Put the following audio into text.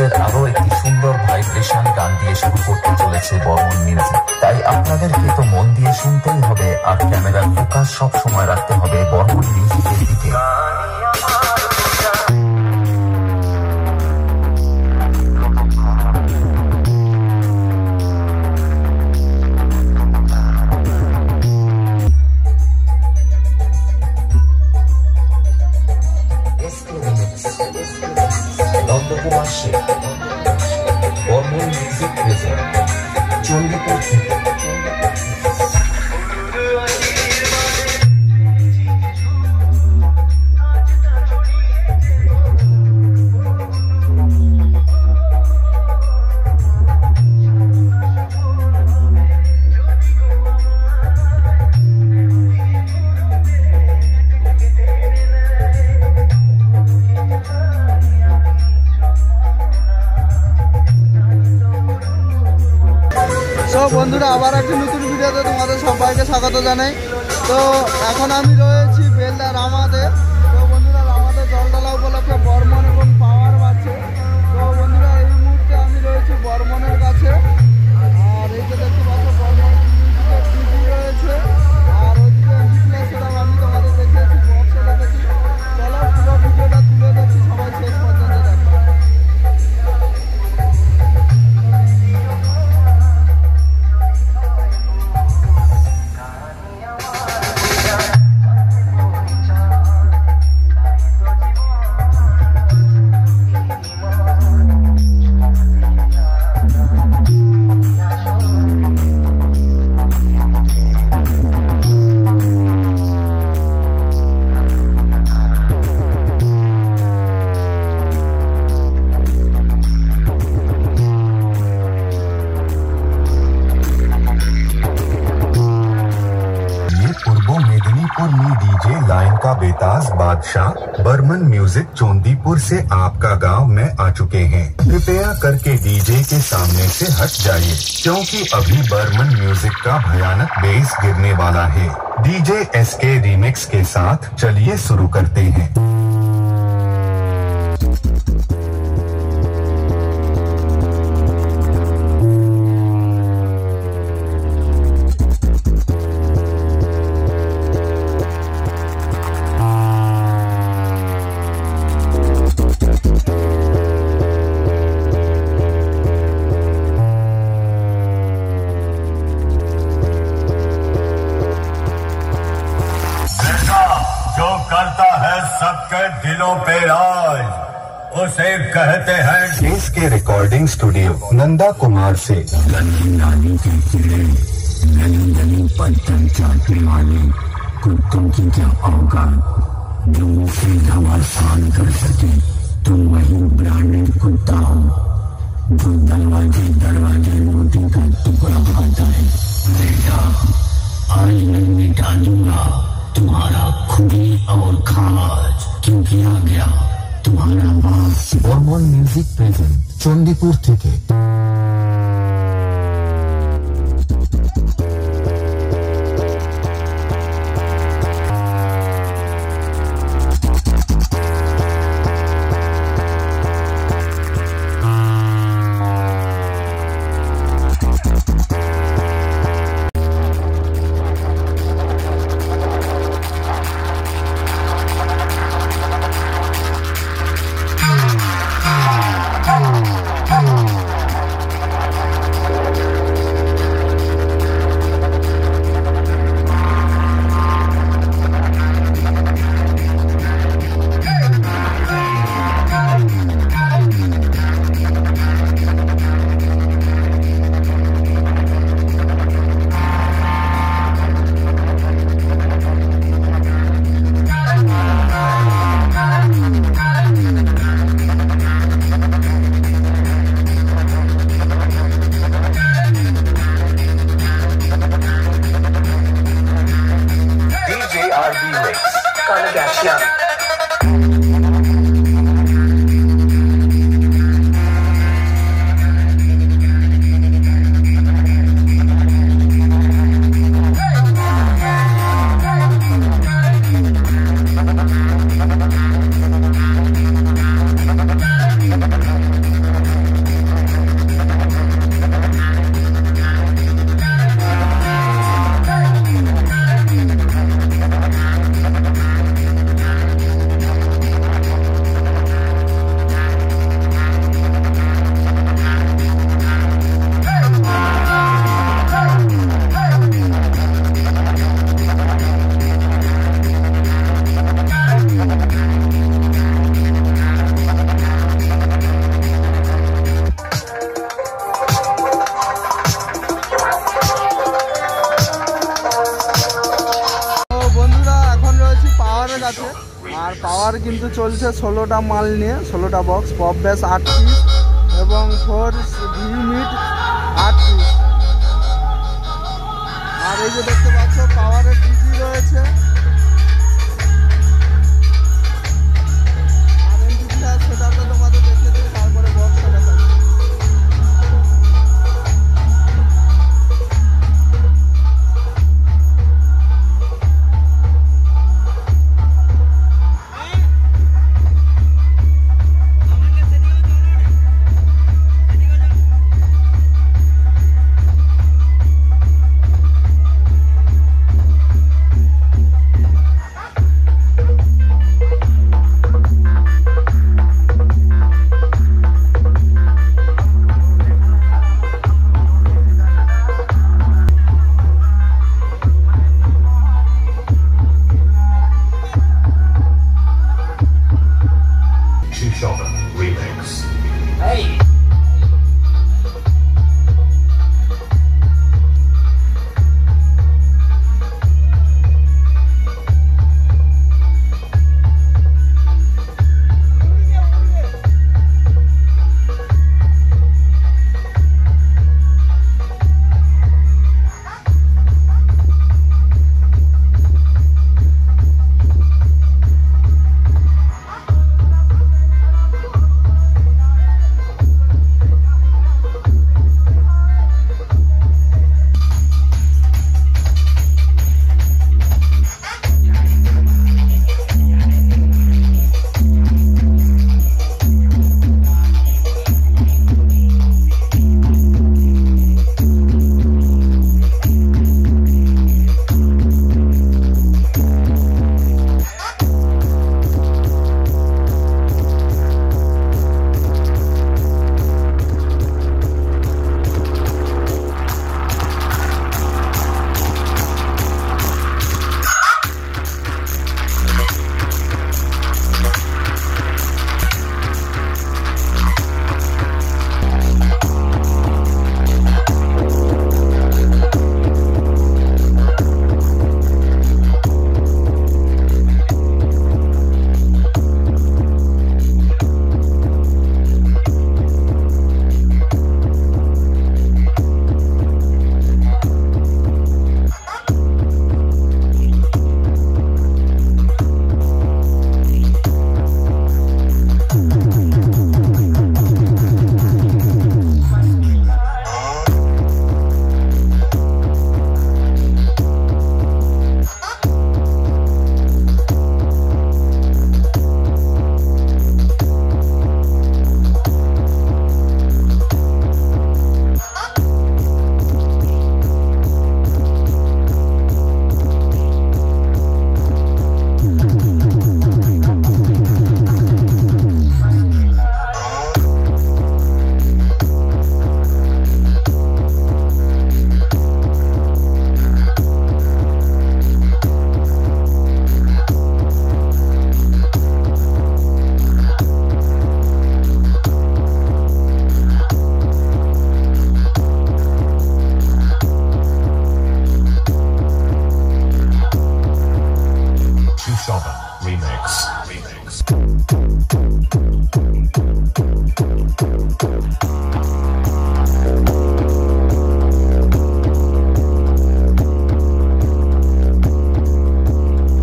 বিশ্বের আরও একটি সুন্দর ভাইব্রেশন গান দিয়ে শুরু করতে চলেছে বরুণ মিউজিক। তাই আপনাদেরকে তো মন দিয়ে শুনতেই হবে, আর ক্যামেরার ফোকাস সব সময় রাখতে হবে বরুণ মিউজিকের দিকে। বন্ধুরা, আবার একটি নতুন ভিডিওতে তোমাদের সবাইকে স্বাগত জানাই। তো এখন আমি রয়েছি বেলদা রামাতে তো বন্ধুরা রামাতে জলডালা উপলক্ষে বর্মন এবং পাওয়ার বাড়ছে। তো বন্ধুরা, এই মুহূর্তে আমি রয়েছি বর্মনের बादशाह बर्मन म्यूज़िक चोंदीपुर से आपका गाँव में आ चुके हैं। कृपया करके डीजे के सामने से हट जाइए, क्योंकि अभी बर्मन म्यूज़िक का भयानक बेस गिरने वाला है। डीजे एस के रिमिक्स के साथ चलिए शुरू करते हैं। जो करता है सबके दिलों पे राज उसे कहते हैं देश के रिकॉर्डिंग स्टूडियो नंदा कुमार से। गली नाली के कीड़े गली गली पर चल चाटने वाले कुत्तों की क्या औकात जो मुझसे घमासान कर सके तुम वही ब्रांडेड कुत्ता हो जो दरवाजे दरवाजे रोटी का टुकड़ा खाता है। बेटा आज मैं मिटा दूँगा तुम्हारा खुदी और खाज क्योंकि आ गया तुम्हारा बाप বর্মন মিউজিক প্রেজেন্ট চণ্ডীপুর থেকে চলছে ষোলোটা মাল নিয়ে ষোলোটা বক্স পপ ব্যাস আট পিস এবং ফোর ভি মিট